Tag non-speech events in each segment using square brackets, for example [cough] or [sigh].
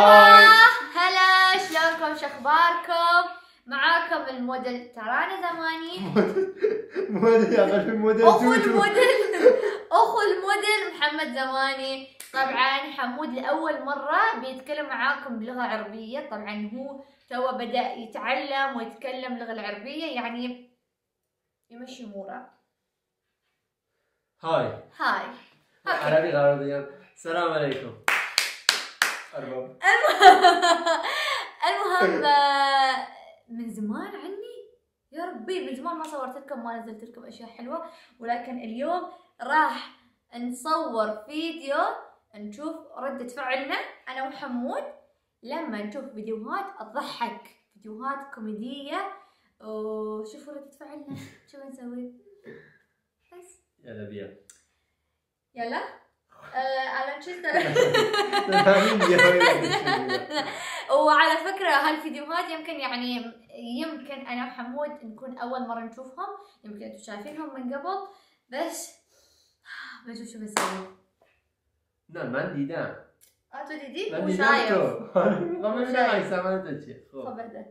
Hi. هلا شلونكم؟ شخباركم معاكم الموديل تراني زماني. موديل يا أخي موديل أخو الموديل. أخو الموديل محمد زماني. طبعا حمود لأول مرة بيتكلم معاكم بلغة عربية. طبعا هو تو بدأ يتعلم ويتكلم اللغة العربية يعني يمشي أموره. Hi. Hi. عربي غربي السلام عليكم. المهم آه، من زمان عني؟ يا ربي من زمان ما صورت لكم ما نزلت لكم أشياء حلوة ولكن اليوم راح نصور فيديو نشوف ردة فعلنا أنا وحمود لما نشوف فيديوهات تضحك فيديوهات كوميدية. وشوفوا ردة فعلنا شو نسوي بس. يلا بيا يلا. على شو [laughs] وعلى فكرة هالفيديوهات يمكن يعني يمكن أنا وحمود نكون أول مرة نشوفهم. يمكن أنتم شايفينهم من قبل. بس [sighs] بشوف شو بسوي نه من دیدم أنتوا دیدی؟ من مو دیدم شايف. تو خب من ببینم عکس عمل تو چیه خب خب بده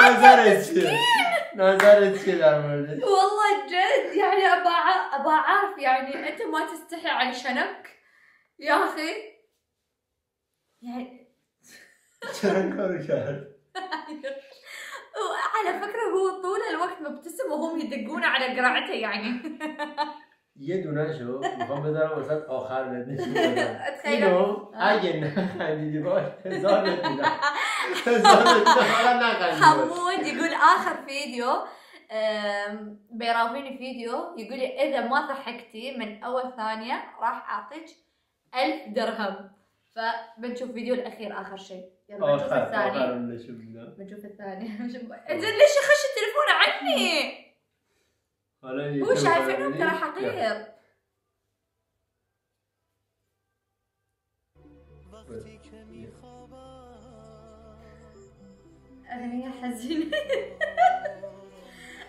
نظرت نظرت موردش والله جد يعني ابى ابى اعرف يعني أنت ما تستحي على شنك. يا أخي. يعني چرا کارو کرد على فكرة هو مبتسم وهم يدقون على قرعته يعني. شو میخوام بذارم وسط آخر نشون [laughs] بدم تخيل. فقط نخندیدی باش حمود يقول آخر فيديو بيراويني فيديو يقول لي إذا ما ضحكتي من أول ثانية راح أعطيك ألف درهم. فبنشوف فيديو الأخير آخر شيء. يلا بنشوف آخر الثاني. آخر بنشوف الثاني. [laughs] زين ليش يخش التليفون عني؟ هو شايفينهم؟ ترى حقير. أغنية حزينة. [laughs]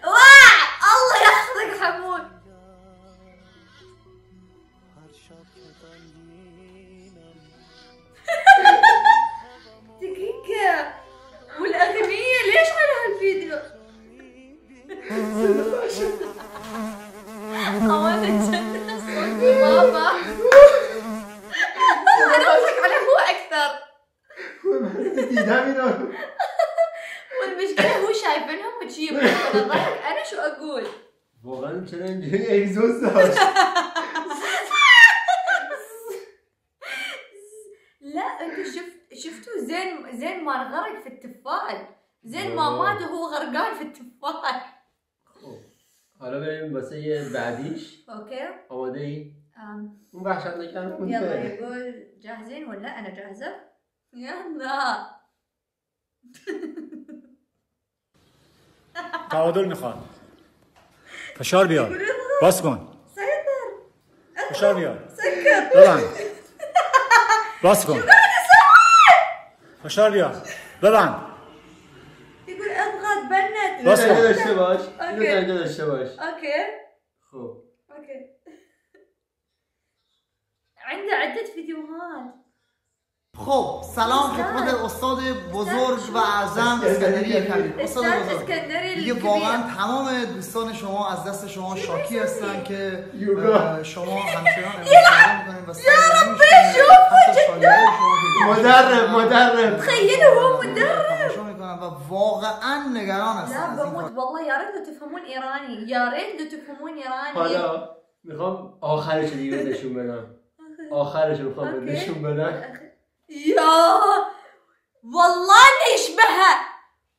واع الله ياخذك حمود. والمشكلة هو شايفينهم وتجيب أنا ضحك. أنا شو أقول؟ واقعا اگزوز داشت لا أنتوا شفت شفتوا زين زين ما غرق في التفال زين ما مات وهو غرقان في التفال حالا بریم واسه بعدیش أوكي. آماده ای؟ اون وحشتناک هم يلا مونده يقول جاهزين ولا أنا جاهزة؟ يلا. تعادل میخواد فشار بیار. باز کن. سيطر فشار بیار. سكر ببند. باز کن. فشار بیار. ببند. يقول اضغط بنت اینجا کن. داشته باش. اوکی. اینجا داشته باش. أوكي خب. أوكي عنده عده فيديوهات خب سلام خدمت استاد. بزرگ و اعظم اسکندری کبیر. استاد بزرگ. دیگه واقعا تمام دوستان شما از دست شما شاکی هستن که شما همچنان [laughs] امتحان می‌کنین و [laughs] مدرب مدرب. تخيلوا هو مدرب. تماشا می‌کنن و واقعا نگران هستن لا بموت والله يا ريت تفهمون ايراني يا ريت تفهمون ايراني حالا می‌خوام آخرش دیگه نشون بدم. آخرش رو می‌خوام. نشون بدم. يا والله انه يشبهها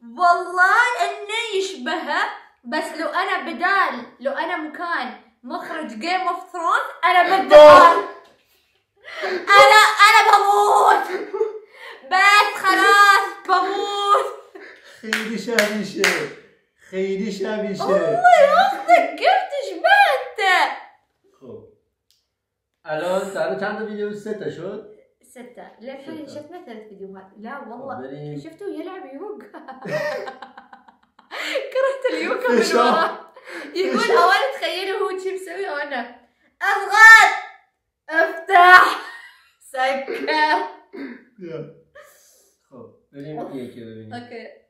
والله انه يشبهها بس لو أنا بدال لو أنا مكان مخرج Game of Thrones أنا بدال أنا أنا بموت بس خلاص بموت خیلی شبیشه خیلی شبیشه الله ياخذك كيف تشبهته خب الان سر چند ویدیو سه تا شد ستة. للحين ستة. شفنا ثلاث فيديوهات. لا والله. شفتوا يلعب يوغا؟ [laughs] كرهت اليوغا من. وراه يقول أولا تخيلوا هو شي مسوي وأنا. أضغط. أفتح. سكر. Okay. [laughs]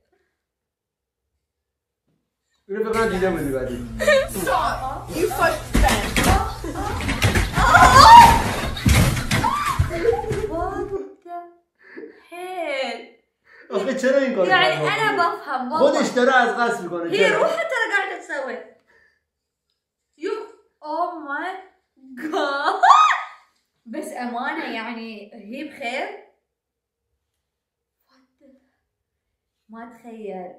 You fucked [laughs] آخه چرا این کارو يعني أنا؟ بفهم والله داره از قصد میکنه هي روحها ترى قاعدة تسوي you oh my God بس امانه يعني هي بخير ما اتخيل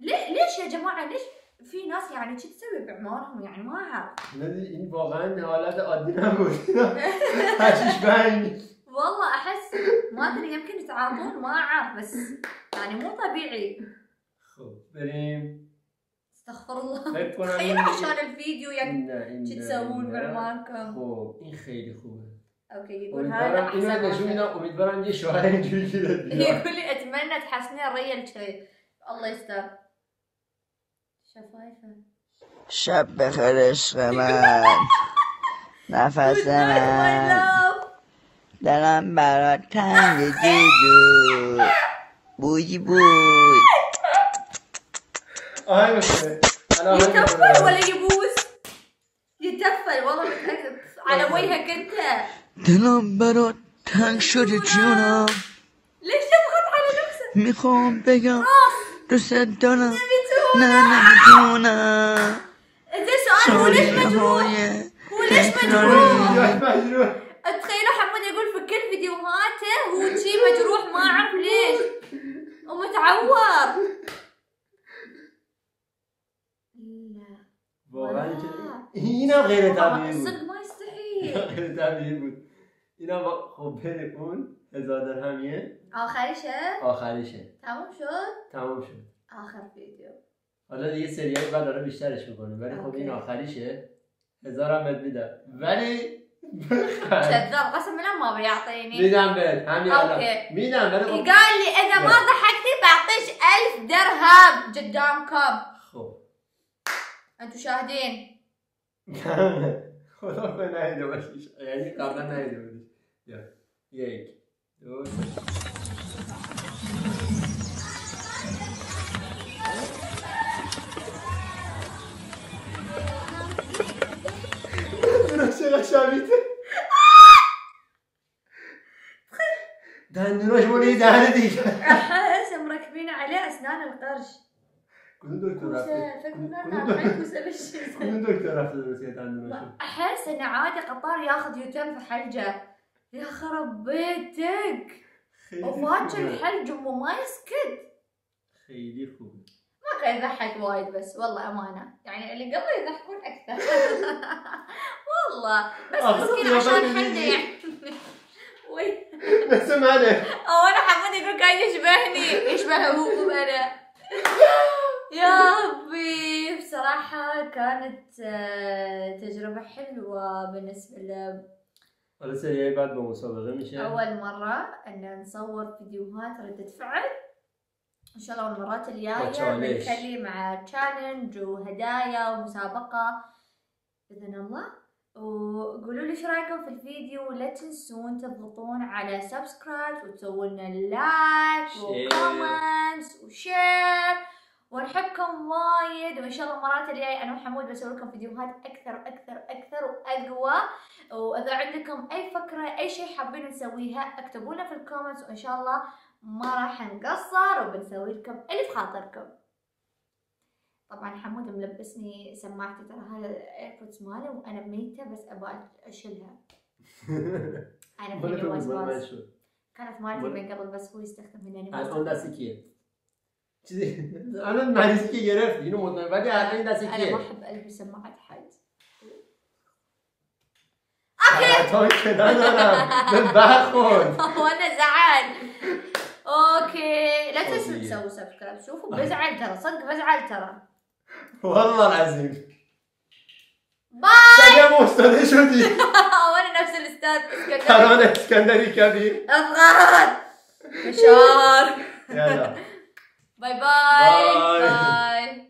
ليه ليش يا جماعة؟ ليش في ناس يعني شو تسوي بأعمارهم؟ يعني ما أعرف. این واقعا حالت عادی نبود. [laughs] احس ما أدري يمكن يتعاطون ما أعرف بس يعني مو طبيعي. خب بریم استغفر الله. تخيلوا عشان الفيديو يعني شو تسوون خب این خیلی خوبه أوكي يقول هذا أحسن [laughs] يقول لي أتمنى تحسنين الريل كذي الله يستر. شفايفه. شب بخیر عشق دلم برات تنگ جوجو. بوی بود آهنگ بخونه. ولا يبوس يتفل والله متاكد على وجهك انت دلم برات تنگ شده جونم ليش تضغط على نفسك می‌خوام بگم دوست دارم. نه نمی‌تونم زين سؤال هو ليش مجروح هو ليش مجروح فيديوهاته هو شي مجروح ما اعرف ليش. ومتعور لا. واقعا غیر طبیعی بود. صدق ما يستحي غیر طبیعی بود. اینا. خب اون هزار درهمیه آخری شد آخریشه. تموم شد؟ تمام شد. آخر ویدیو. حالا دیگه سریال بعد داره بیشترش می‌کنه. ولی خب این okay. آخریشه. هزارم بهت میدم. ولی كذاب قسم بالله ما بيعطيني. همین الان okay. میدم ولی خب قال لي إذا ما. ضحكتي بعطيش ألف درهم. قدامكم. أنتوا شاهدين. خدا کنه نهیده باشیش یعنی قبلا نهیده بودیش [laughs] أسنان القرش. کدوم دکتر رفته كوسه فكرنا کدوم نافعين دکتر كوسة بالشيء کدوم دکتر رفته درست کرد دندوناشو أحس إنه عادي قطار ياخذ يوتن في حلجة. يا خرب بيتك. وفاتش خوبه. الحلجم وما يسكت. خیلی خوبه ما كان يضحك وايد بس والله أمانة. يعني اللي قبل يضحكون أكثر. [laughs] والله. بس آخر مسكين عشان دي. يعني نفس معنى أو أنا حمد يقول كان يشبهني. يشبه هو أنا. يا ربي. بصراحة كانت آه، تجربة حلوة بالنسبة ل حالا سریای بعد با مسابقه میشه أول مرة أن نصور فيديوهات ردة فعل. إن شاء الله المرات الجاية. بنخلي مع تشالنج وهدايا ومسابقة. بإذن الله. وقولوا لي إيش رأيكم في الفيديو؟ ولا تنسون تضغطون على subscribe وتسوون لنا like. و comments و share ونحبكم وايد. وإن شاء الله المرات الجاية أنا وحمود بسوي لكم فيديوهات أكثر أكثر أكثر وأقوى. وإذا عندكم أي فكرة أي شيء حابين نسويها اكتبوا لنا في ال comments وإن شاء الله ما راح نقصر وبنسوي لكم اللي في خاطركم. طبعا حمود ملبسني سماعتي ترى هذا ال AirPods ماله وأنا ميتة بس أبغى أشيلها. [laughs] أنا فيني وسواس كانت مالتي مال- من قبل بس هو يستخدم هنا. الان دست کیه چیزی الان مریضی که گرفت اینو مطمئن ولی الان این دست أنا ما أحب ألبس سماعات حد. سرطان که ندارم به برخورد وأنا زعل. Okay. لا تنسوا. تسووا subscribe شوفوا بزعل ترى صدق بزعل ترى. والله العظيم. Bye! سلام أستاذ شدي [laughs] وأنا نفس الأستاذ اسكندري إسكندري كبير اضغط مشار يلا. Bye. Bye.